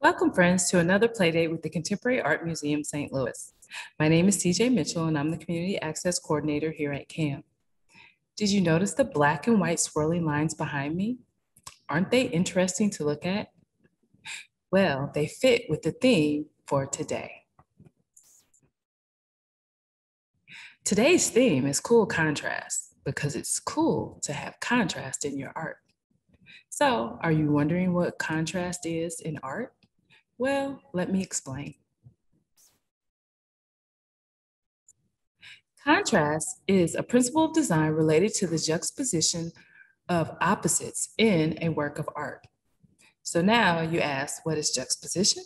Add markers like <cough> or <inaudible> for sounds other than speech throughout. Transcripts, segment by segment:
Welcome, friends, to another Playdate with the Contemporary Art Museum St. Louis. My name is CJ Mitchell, and I'm the Community Access Coordinator here at CAM. Did you notice the black and white swirling lines behind me? Aren't they interesting to look at? Well, they fit with the theme for today. Today's theme is cool contrast because it's cool to have contrast in your art. So, are you wondering what contrast is in art? Well, let me explain. Contrast is a principle of design related to the juxtaposition of opposites in a work of art. So now you ask, what is juxtaposition?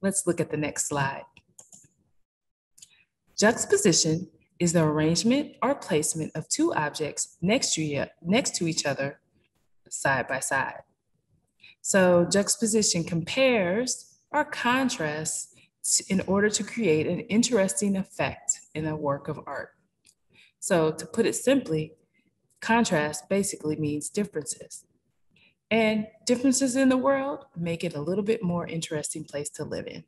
Let's look at the next slide. Juxtaposition is the arrangement or placement of two objects next to, each other, side by side. So juxtaposition compares or contrasts in order to create an interesting effect in a work of art. So to put it simply, contrast basically means differences. And differences in the world make it a little bit more interesting place to live in.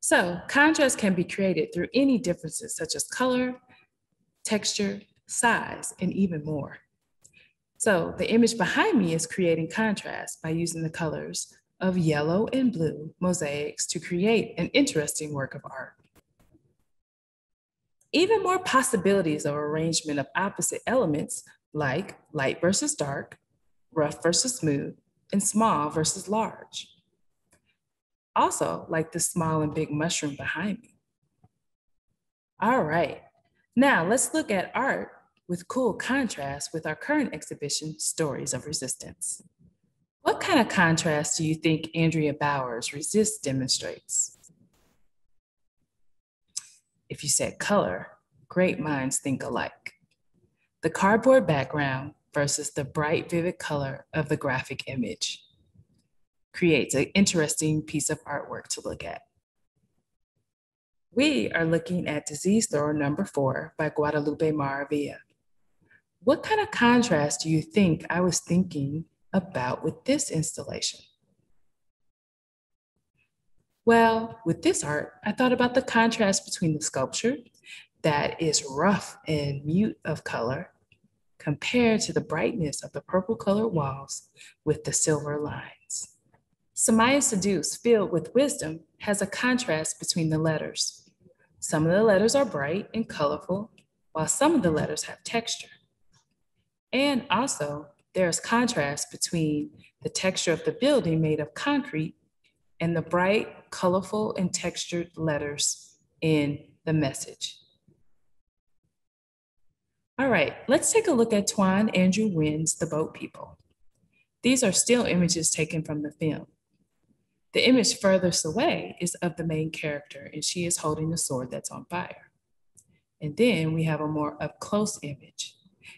So contrast can be created through any differences such as color, texture, size, and even more. So the image behind me is creating contrast by using the colors of yellow and blue mosaics to create an interesting work of art. Even more possibilities of arrangement of opposite elements like light versus dark, rough versus smooth, and small versus large also like the small and big mushroom behind me. All right, now let's look at art with cool contrast with our current exhibition, Stories of Resistance. What kind of contrast do you think Andrea Bowers' Resist demonstrates? If you said color, great minds think alike. The cardboard background versus the bright, vivid color of the graphic image creates an interesting piece of artwork to look at. We are looking at Disease Thrower number four by Guadalupe Maravilla. What kind of contrast do you think I was thinking about with this installation? Well, with this art, I thought about the contrast between the sculpture that is rough and mute of color compared to the brightness of the purple colored walls with the silver lines. Samaya Seduce, filled with wisdom, has a contrast between the letters. Some of the letters are bright and colorful, while some of the letters have texture. And also, there's contrast between the texture of the building made of concrete and the bright, colorful, and textured letters in the message. All right, let's take a look at Tuan Andrew Nguyen's The Boat People. These are still images taken from the film. The image furthest away is of the main character, and she is holding a sword that's on fire. And then we have a more up close image.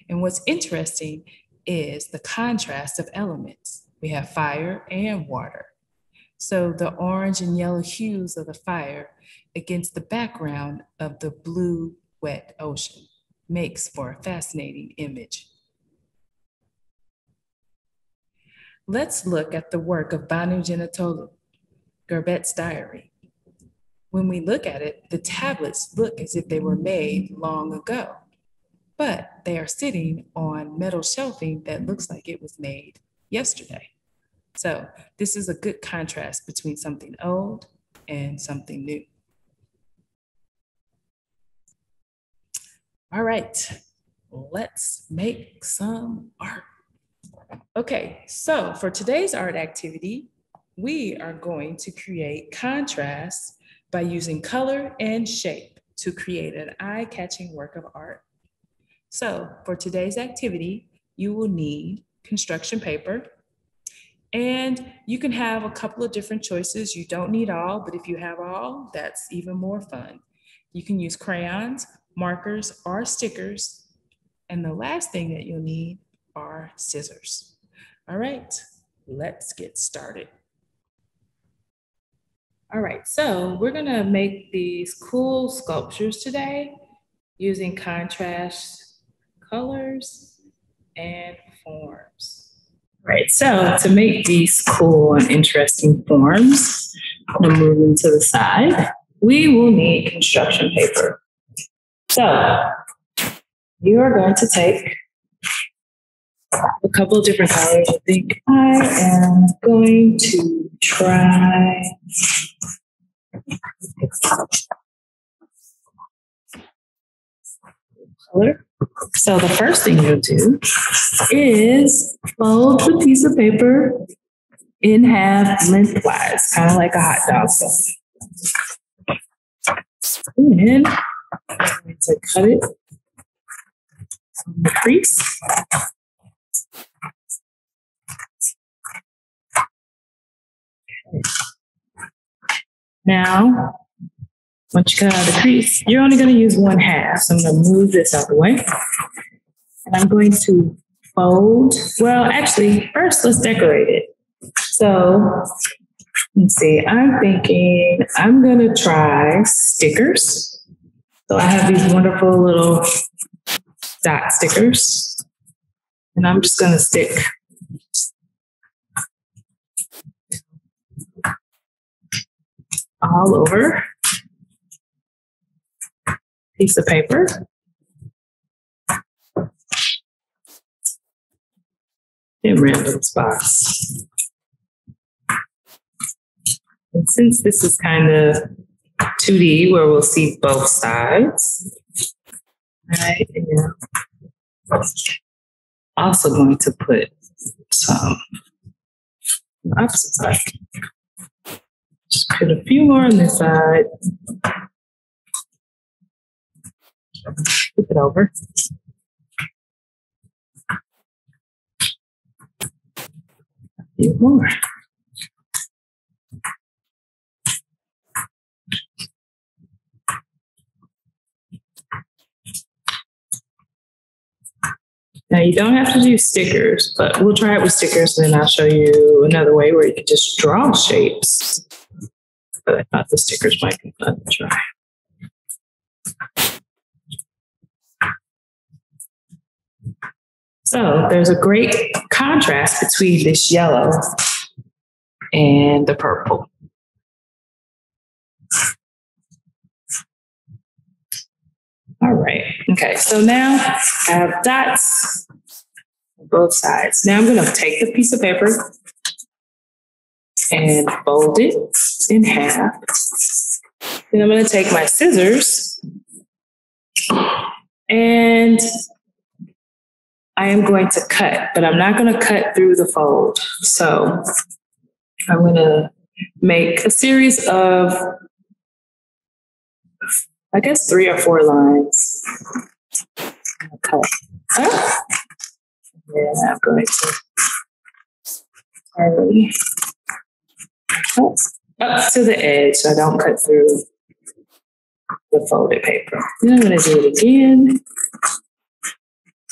And what's interesting is the contrast of elements. We have fire and water. So the orange and yellow hues of the fire against the background of the blue, wet ocean makes for a fascinating image. Let's look at the work of Banu Cennetoğlu, Gurbet's diary. When we look at it, the tablets look as if they were made long ago, but they are sitting on metal shelving that looks like it was made yesterday. So this is a good contrast between something old and something new. All right, let's make some art. Okay, so for today's art activity, we are going to create contrast by using color and shape to create an eye-catching work of art. So for today's activity, you will need construction paper, and you can have a couple of different choices. You don't need all, but if you have all, that's even more fun. You can use crayons, markers, or stickers. And the last thing that you'll need are scissors. All right, let's get started. All right, so we're gonna make these cool sculptures today using contrast colors and forms. Right, so to make these cool and interesting forms, I'm them to the side. We will need construction paper. So you are going to take a couple of different colors. I think I am going to try color. So the first thing you'll do is fold the piece of paper in half lengthwise, kind of like a hot dog. And I'm going to cut it from the crease. Now, once you cut out the crease, you're only going to use one half. So I'm going to move this out of the way. And I'm going to fold. Well, actually, first let's decorate it. So let's see, I'm thinking I'm going to try stickers. So I have these wonderful little dot stickers. And I'm just going to stick all over piece of paper. In random spots. And since this is kind of 2D where we'll see both sides, I am also going to put some opposite side. Just put a few more on this side. Flip it over. A few more. Now you don't have to do stickers, but we'll try it with stickers and then I'll show you another way where you can just draw shapes. But I thought the stickers might be fun to try. So there's a great contrast between this yellow and the purple. All right. Okay. So now I have dots on both sides. Now I'm going to take the piece of paper and fold it in half. Then I'm going to take my scissors and I am going to cut, but I'm not going to cut through the fold. So I'm going to make a series of, I guess, three or four lines. Cut up. And I'm going to turn up to the edge so I don't cut through the folded paper. Then I'm going to do it again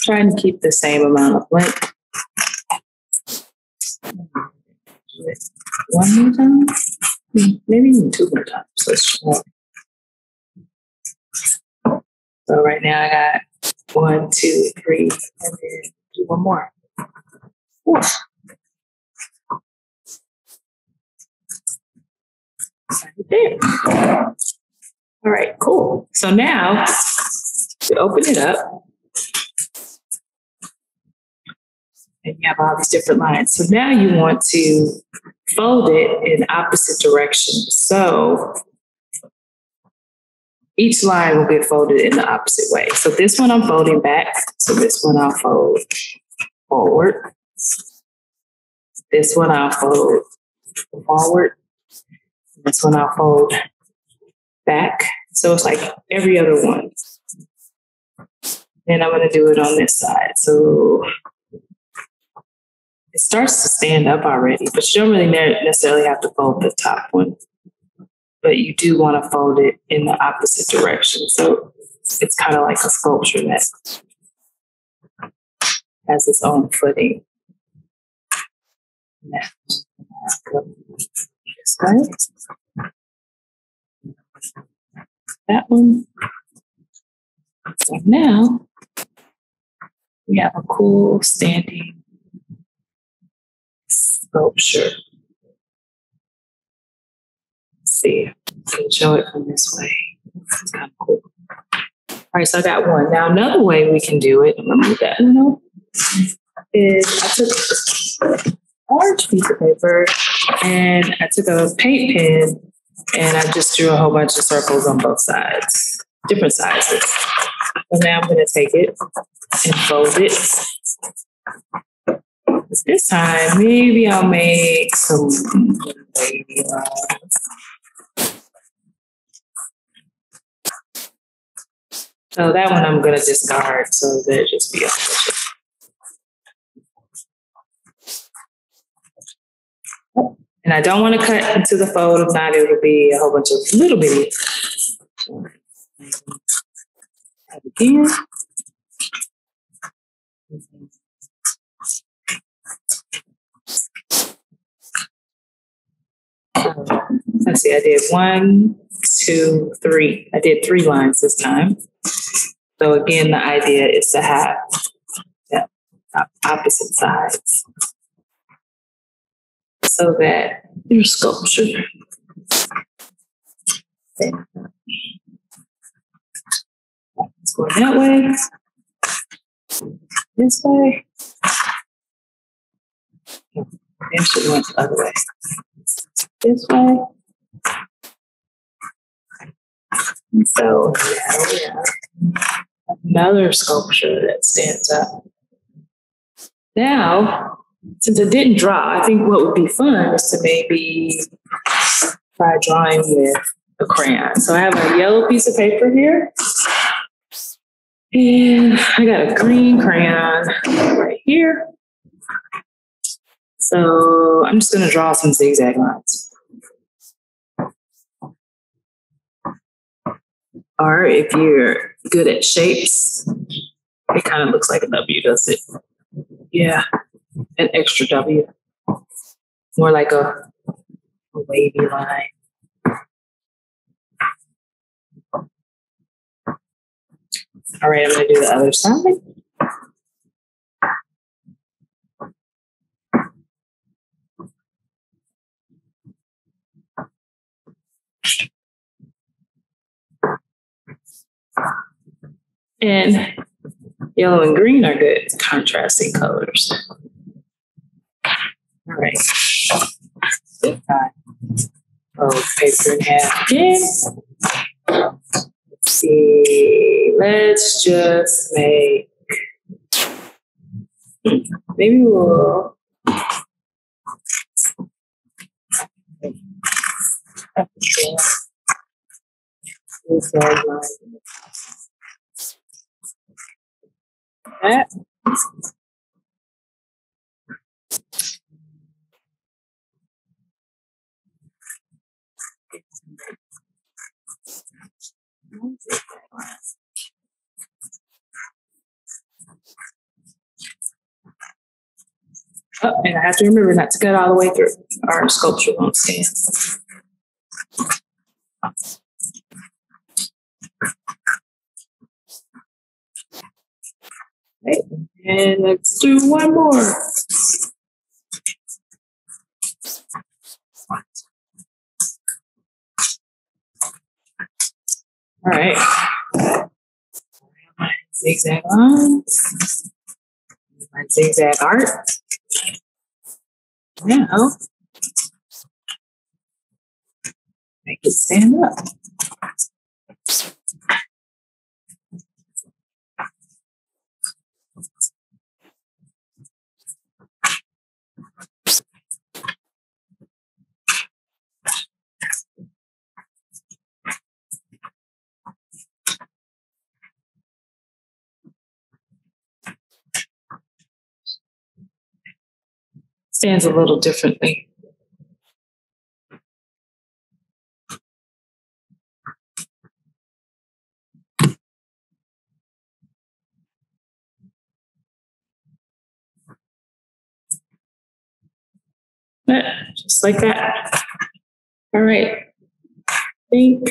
trying to keep the same amount of length. One more time, maybe even two more times. Let's try. So right now I got one, two, three, and then do one more. Four. All right, cool. So now to open it up, and you have all these different lines. So now you want to fold it in opposite directions. So each line will get folded in the opposite way. So this one I'm folding back. So this one I'll fold forward. This one I'll fold forward. This one I'll fold back. So it's like every other one. And I'm going to do it on this side. So it starts to stand up already, but you don't really necessarily have to fold the top one. But you do want to fold it in the opposite direction. So it's kind of like a sculpture that has its own footing. That one. So now we have a cool standing Oh, sculpture. Let's see, I can show it from this way. It's kind of cool. All right, so I got one. Now another way we can do it, I'm gonna move that know, is I took a large piece of paper and I took a paint pen and I just drew a whole bunch of circles on both sides, different sizes. So now I'm gonna take it and fold it. This time, maybe I'll make some lines. So that one I'm gonna discard so it just be official. And I don't want to cut into the fold. If not, it'll be a whole bunch of little bitty. Again. Um, let's see, I did one, two, three. I did three lines this time. So again, the idea is to have yeah, opposite sides so that your sculpture it's going that way, this way. Maybe should went the other way. This way. And so another sculpture that stands up. Now, since it didn't draw, I think what would be fun is to maybe try drawing with a crayon. So I have a yellow piece of paper here. And I got a green crayon right here. So I'm just going to draw some zigzag lines. Or if you're good at shapes, it kind of looks like a W, does it? Yeah an extra W, more like a, a wavy line. All right, I'm going to do the other side. And yellow and green are good contrasting colors. All right. Fold paper in half again. Let's see. Let's just make. Maybe we'll. Oh, and I have to remember not to cut all the way through. Our sculpture won't stand. Okay, and let's do one more. All right. Zigzag lines. My zigzag art. Now, make it stand up. Stands a little differently. Just like that. All right. I think.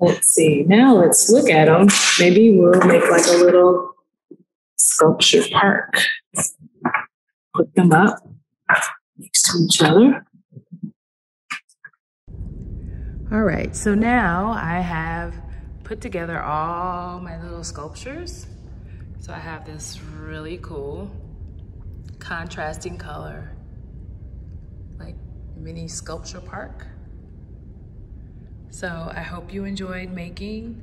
Let's see. Now let's look at them. Maybe we'll make like a little sculpture park. put them up next to each other. All right, so now I have put together all my little sculptures. So I have this really cool contrasting color, like mini sculpture park. So I hope you enjoyed making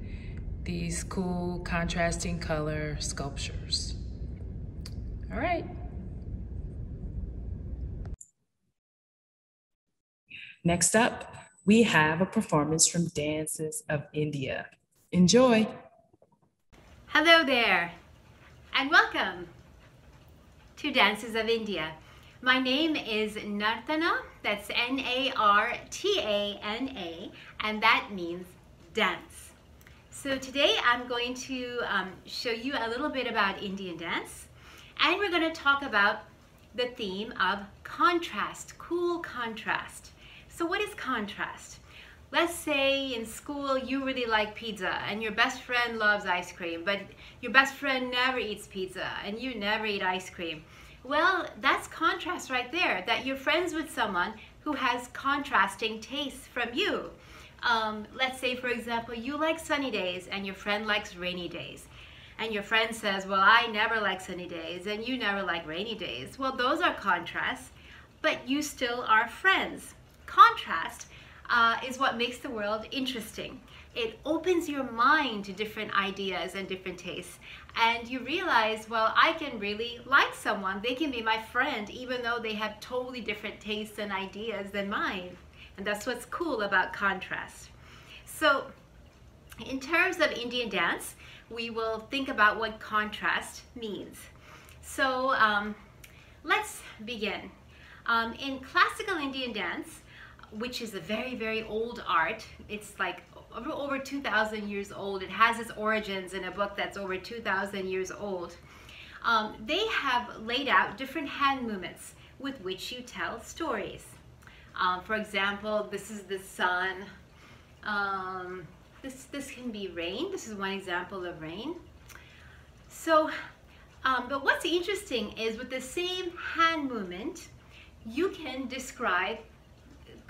these cool contrasting color sculptures. All right. Next up, we have a performance from Dances of India. Enjoy. Hello there, and welcome to Dances of India. My name is Nartana, that's N-A-R-T-A-N-A, and that means dance. So today I'm going to um, show you a little bit about Indian dance, and we're going to talk about the theme of contrast, cool contrast. So what is contrast? Let's say in school you really like pizza and your best friend loves ice cream, but your best friend never eats pizza and you never eat ice cream. Well, that's contrast right there, that you're friends with someone who has contrasting tastes from you. Um, let's say, for example, you like sunny days and your friend likes rainy days. And your friend says, well, I never like sunny days and you never like rainy days. Well, those are contrasts, but you still are friends contrast uh, is what makes the world interesting. It opens your mind to different ideas and different tastes. And you realize, well, I can really like someone. They can be my friend, even though they have totally different tastes and ideas than mine. And that's what's cool about contrast. So in terms of Indian dance, we will think about what contrast means. So um, let's begin. Um, in classical Indian dance, which is a very, very old art. It's like over, over 2,000 years old. It has its origins in a book that's over 2,000 years old. Um, they have laid out different hand movements with which you tell stories. Um, for example, this is the sun. Um, this, this can be rain. This is one example of rain. So, um, but what's interesting is with the same hand movement, you can describe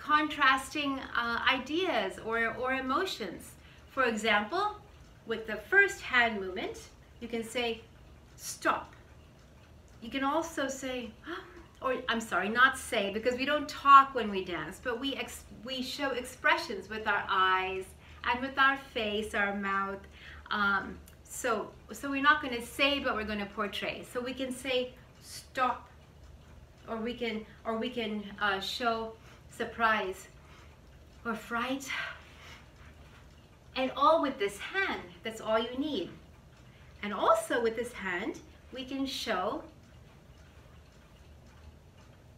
contrasting uh, ideas or, or emotions. For example, with the first hand movement, you can say, stop. You can also say, <gasps> or I'm sorry, not say, because we don't talk when we dance, but we, we show expressions with our eyes and with our face, our mouth. Um, so, so we're not going to say, but we're going to portray. So we can say, stop, or we can, or we can uh, show surprise, or fright. And all with this hand, that's all you need. And also with this hand, we can show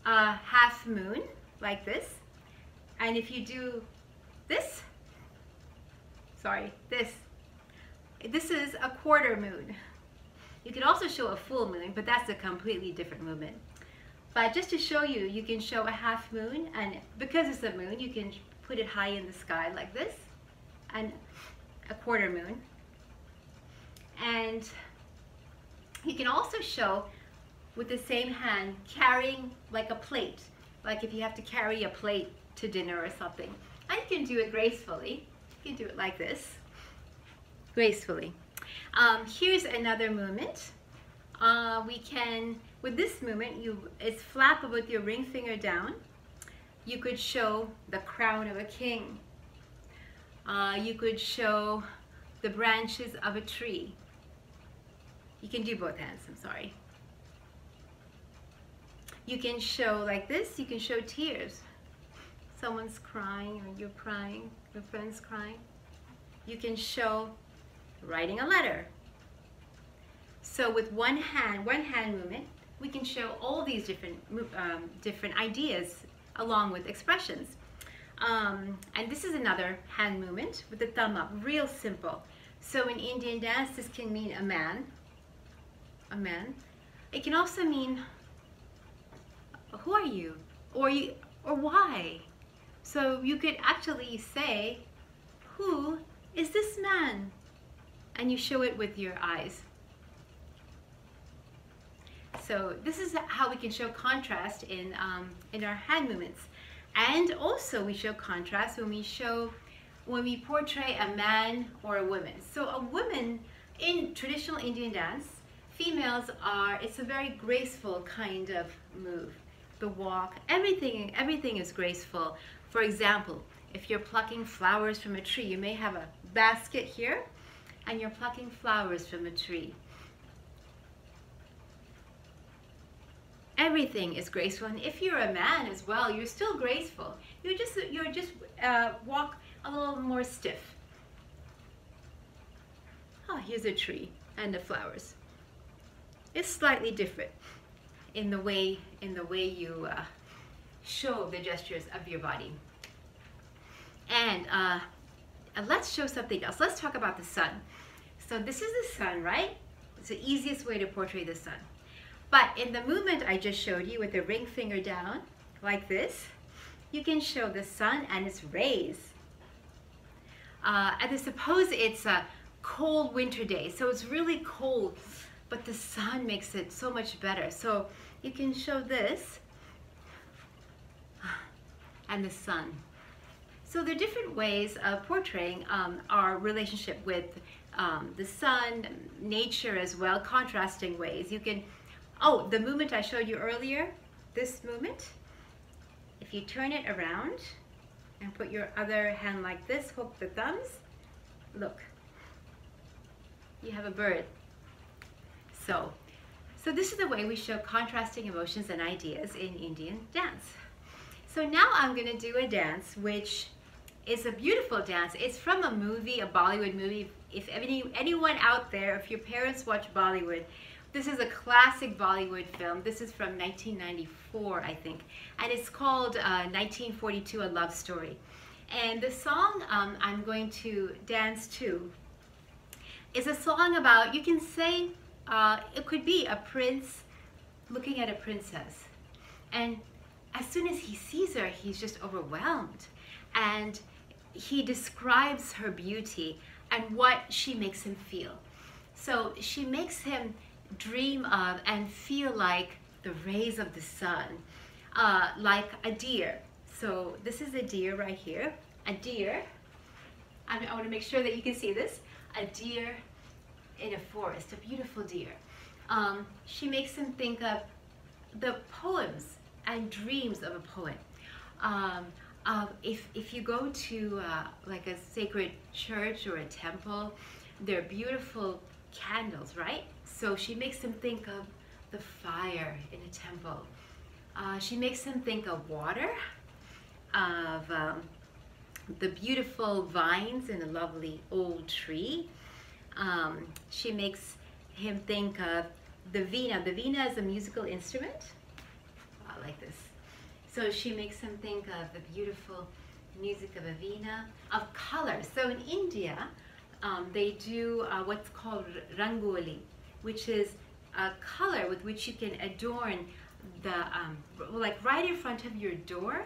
a half moon like this. And if you do this, sorry, this, this is a quarter moon. You can also show a full moon, but that's a completely different movement. But just to show you, you can show a half moon and because it's a moon, you can put it high in the sky like this and a quarter moon. And you can also show with the same hand carrying like a plate, like if you have to carry a plate to dinner or something. And you can do it gracefully. You can do it like this, gracefully. Um, here's another movement. Uh, we can with this movement, you it's flap with your ring finger down. You could show the crown of a king. Uh, you could show the branches of a tree. You can do both hands, I'm sorry. You can show like this, you can show tears. Someone's crying or you're crying, your friend's crying. You can show writing a letter. So with one hand, one hand movement, we can show all these different, um, different ideas along with expressions. Um, and this is another hand movement with the thumb up, real simple. So in Indian dance, this can mean a man, a man. It can also mean, who are you? Or, you, or why? So you could actually say, who is this man? And you show it with your eyes. So this is how we can show contrast in, um, in our hand movements. And also we show contrast when we show, when we portray a man or a woman. So a woman in traditional Indian dance, females are, it's a very graceful kind of move. The walk, everything, everything is graceful. For example, if you're plucking flowers from a tree, you may have a basket here and you're plucking flowers from a tree. Everything is graceful. And if you're a man as well, you're still graceful. You just you're just uh, walk a little more stiff. Oh, here's a tree and the flowers. It's slightly different in the way in the way you uh, show the gestures of your body. And uh, let's show something else. Let's talk about the sun. So this is the sun, right? It's the easiest way to portray the sun. But in the movement I just showed you with the ring finger down, like this, you can show the sun and its rays. Uh, and suppose it's a cold winter day, so it's really cold, but the sun makes it so much better. So you can show this <sighs> and the sun. So there are different ways of portraying um, our relationship with um, the sun, nature as well, contrasting ways. You can Oh, the movement I showed you earlier, this movement, if you turn it around and put your other hand like this, hook the thumbs, look, you have a bird. So, so this is the way we show contrasting emotions and ideas in Indian dance. So now I'm gonna do a dance which is a beautiful dance. It's from a movie, a Bollywood movie. If any, anyone out there, if your parents watch Bollywood, this is a classic Bollywood film. This is from 1994, I think. And it's called uh, 1942, A Love Story. And the song um, I'm going to dance to is a song about, you can say, uh, it could be a prince looking at a princess. And as soon as he sees her, he's just overwhelmed. And he describes her beauty and what she makes him feel. So she makes him dream of and feel like the rays of the sun, uh, like a deer. So this is a deer right here, a deer. I, I want to make sure that you can see this, a deer in a forest, a beautiful deer. Um, she makes him think of the poems and dreams of a poet. Um, uh, if, if you go to uh, like a sacred church or a temple, there are beautiful candles, right? So she makes him think of the fire in a temple. Uh, she makes him think of water, of um, the beautiful vines in a lovely old tree. Um, she makes him think of the veena. The veena is a musical instrument, uh, like this. So she makes him think of the beautiful music of a veena, of color. So in India, um, they do uh, what's called rangoli which is a color with which you can adorn the, um, like right in front of your door.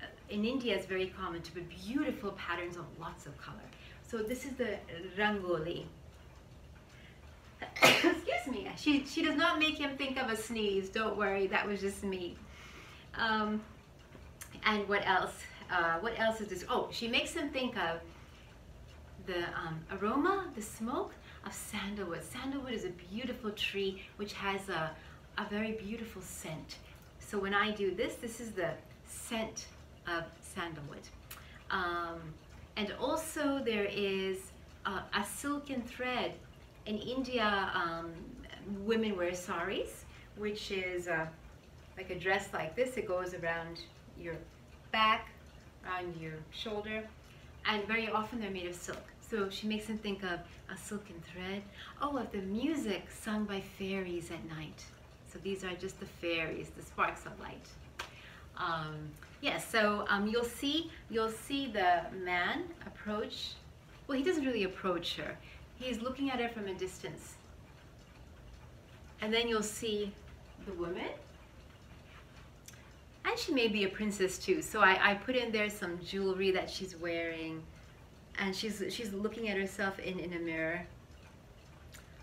Uh, in India, it's very common to put beautiful patterns of lots of color. So this is the rangoli. <coughs> Excuse me. She, she does not make him think of a sneeze. Don't worry, that was just me. Um, and what else? Uh, what else is this? Oh, she makes him think of the um, aroma, the smoke of sandalwood. Sandalwood is a beautiful tree which has a, a very beautiful scent. So when I do this, this is the scent of sandalwood. Um, and also there is a silken thread. In India, um, women wear saris, which is uh, like a dress like this. It goes around your back, around your shoulder, and very often they're made of silk. So she makes him think of a silken thread. Oh, of the music sung by fairies at night. So these are just the fairies, the sparks of light. Um, yes, yeah, so um, you'll see you'll see the man approach. Well, he doesn't really approach her. He's looking at her from a distance. And then you'll see the woman. And she may be a princess too. So I, I put in there some jewelry that she's wearing and she's she's looking at herself in in a mirror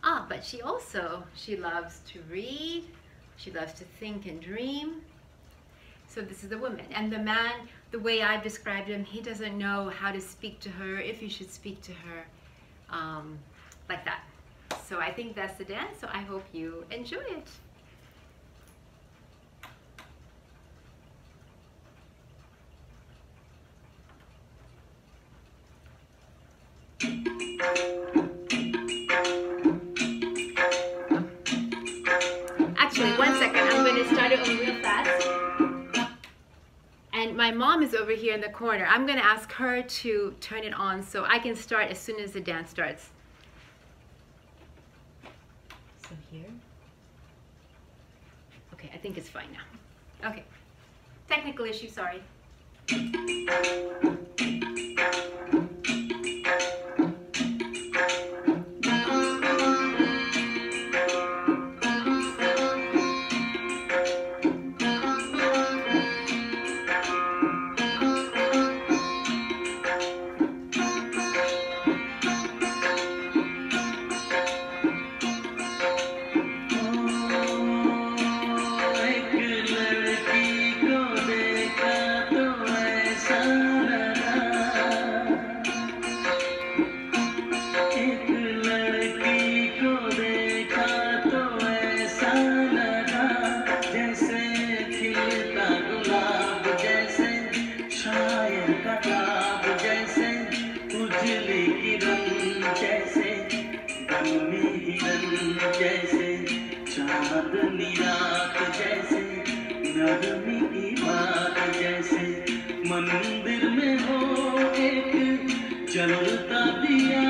ah but she also she loves to read She loves to think and dream. So this is the woman. And the man, the way I've described him, he doesn't know how to speak to her, if you should speak to her, um, like that. So I think that's the dance. So I hope you enjoy it. Actually, one second. I'm going to start it on real fast. And my mom is over here in the corner. I'm going to ask her to turn it on so I can start as soon as the dance starts. So here. Okay, I think it's fine now. Okay. Technical issue, sorry. जैसे गमी हिरन जैसे चांदनी रात जैसे नरमी की जैसे मंदिर में हो एक जलता दिया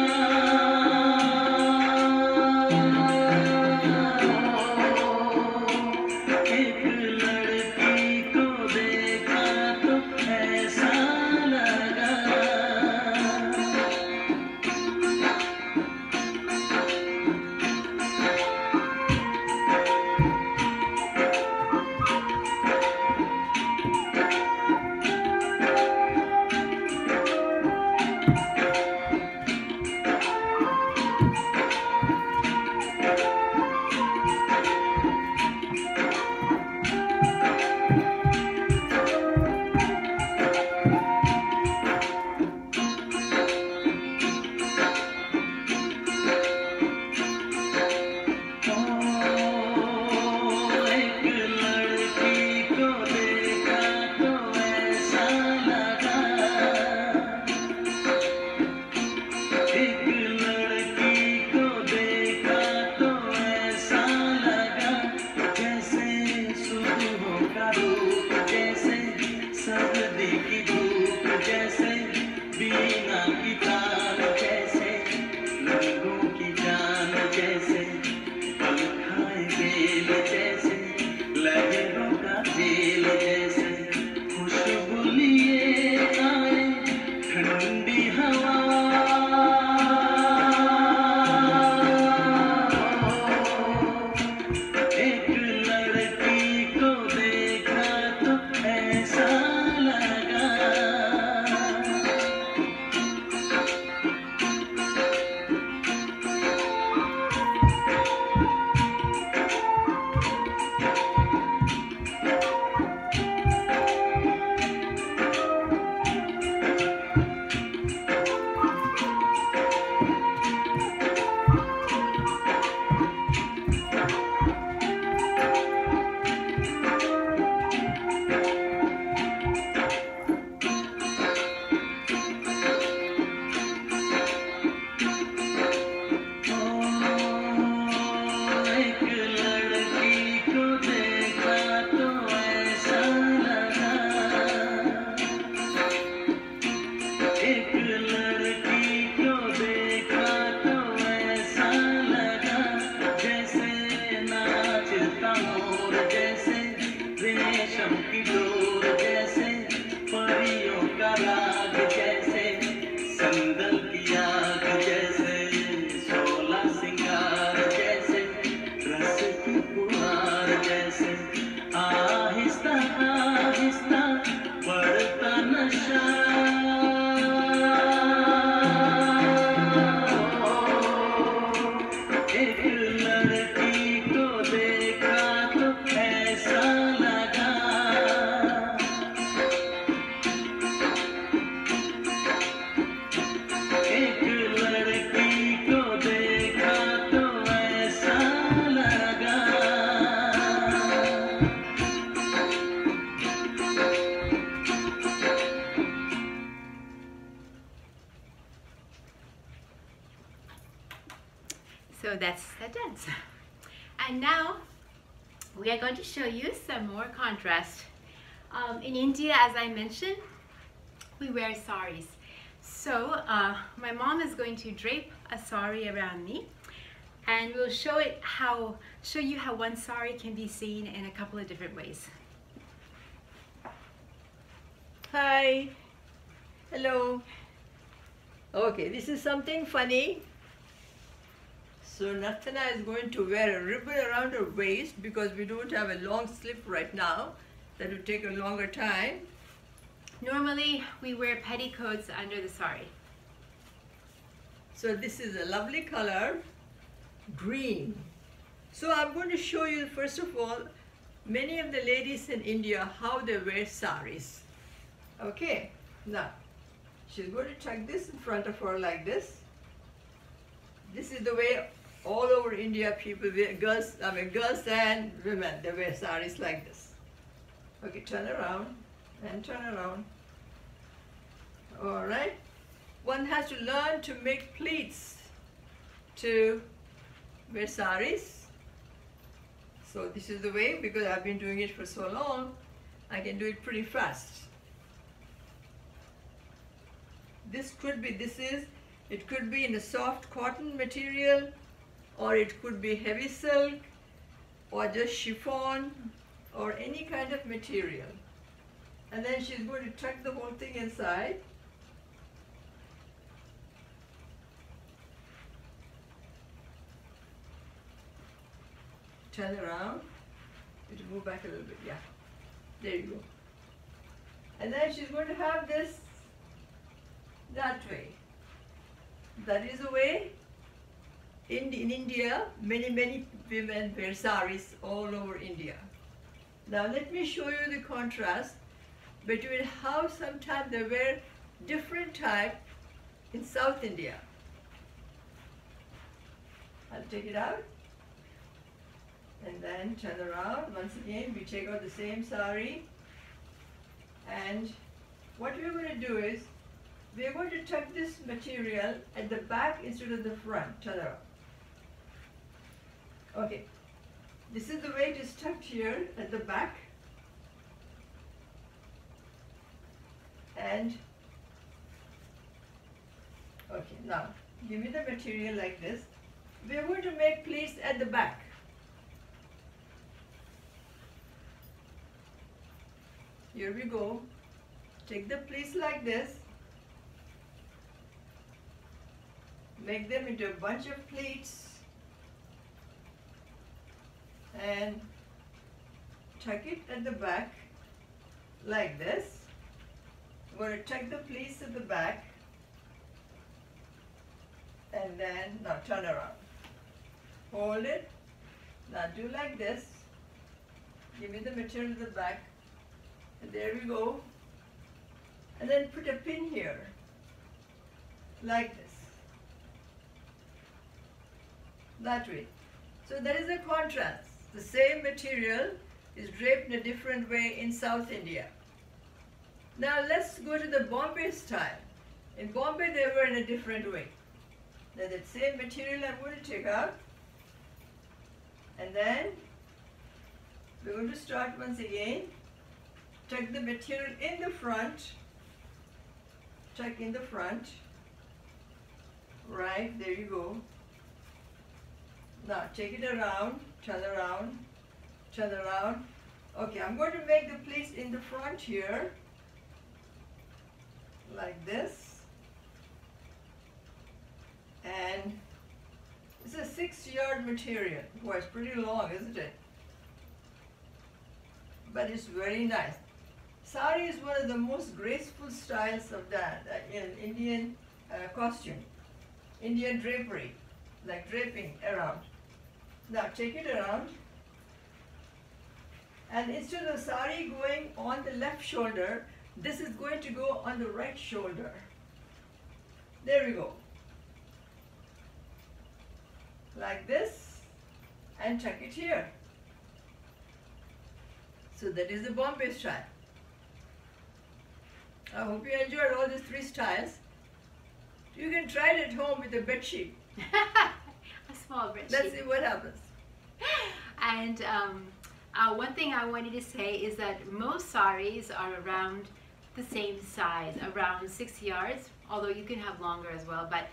show you some more contrast. Um, in India, as I mentioned, we wear saris. So uh, my mom is going to drape a sari around me and we'll show it how show you how one sari can be seen in a couple of different ways. Hi. Hello. Okay, this is something funny. So Nartana is going to wear a ribbon around her waist because we don't have a long slip right now. That would take a longer time. Normally we wear petticoats under the sari. So this is a lovely color, green. So I'm going to show you first of all, many of the ladies in India, how they wear saris. Okay, now she's going to tuck this in front of her like this. This is the way all over India people wear, girls, I mean girls and women, they wear saris like this. Okay, turn around and turn around. All right. One has to learn to make pleats to wear saris. So this is the way because I've been doing it for so long, I can do it pretty fast. This could be, this is, it could be in a soft cotton material or it could be heavy silk or just chiffon or any kind of material. And then she's going to tuck the whole thing inside. Turn around. It will move back a little bit, yeah. There you go. And then she's going to have this that way. That is the way in, in India, many, many women wear saris all over India. Now let me show you the contrast between how sometimes they wear different type in South India. I'll take it out and then turn around. Once again, we take out the same sari and what we're going to do is we're going to tuck this material at the back instead of the front. Turn around. Okay, this is the way it is tucked here at the back. And, okay, now, give me the material like this. We are going to make pleats at the back. Here we go. Take the pleats like this. Make them into a bunch of pleats and tuck it at the back like this. I'm going to tuck the pleats at the back and then now turn around. Hold it. Now do like this. Give me the material at the back. And there we go. And then put a pin here like this. That way. So there is a contrast. The same material is draped in a different way in South India. Now let's go to the Bombay style. In Bombay they were in a different way. Now that same material I'm going to take out and then we're going to start once again. Tuck the material in the front, tuck in the front, right, there you go. Now take it around, turn around, turn around. Okay, I'm going to make the pleats in the front here, like this. And it's a six yard material. Boy, it's pretty long, isn't it? But it's very nice. Sari is one of the most graceful styles of that uh, in Indian uh, costume, Indian drapery, like draping around. Now take it around. And instead of sari going on the left shoulder, this is going to go on the right shoulder. There we go. Like this and tuck it here. So that is the Bombay style. I hope you enjoyed all these three styles. You can try it at home with a bed sheet. <laughs> Small, Bridget. Let's see what happens. And um, uh, one thing I wanted to say is that most saris are around the same size, around six yards, although you can have longer as well. But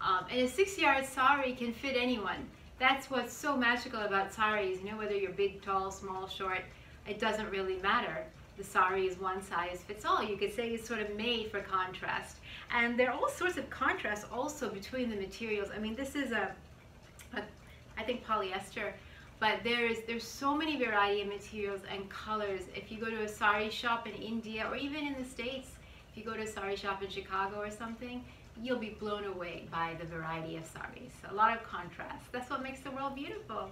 um, and a six yard sari can fit anyone. That's what's so magical about saris. You know, whether you're big, tall, small, short, it doesn't really matter. The sari is one size fits all. You could say it's sort of made for contrast. And there are all sorts of contrasts also between the materials. I mean, this is a, a I think polyester, but there's there's so many variety of materials and colors. If you go to a sari shop in India or even in the States, if you go to a sari shop in Chicago or something, you'll be blown away by the variety of saris. A lot of contrast. That's what makes the world beautiful.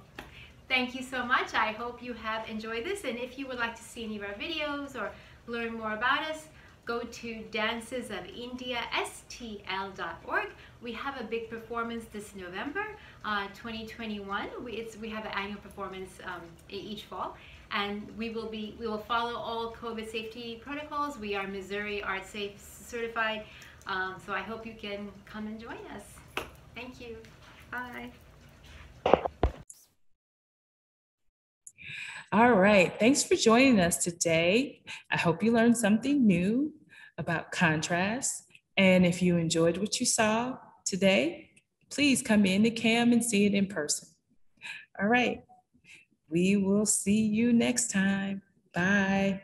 Thank you so much. I hope you have enjoyed this. And if you would like to see any of our videos or learn more about us, go to dancesofindiastl.org. We have a big performance this November, uh, 2021. We, we have an annual performance um, each fall. And we will be we will follow all COVID safety protocols. We are Missouri Art Safe certified. Um, so I hope you can come and join us. Thank you. Bye. All right. Thanks for joining us today. I hope you learned something new about contrast. And if you enjoyed what you saw today, please come in to CAM and see it in person. All right. We will see you next time. Bye.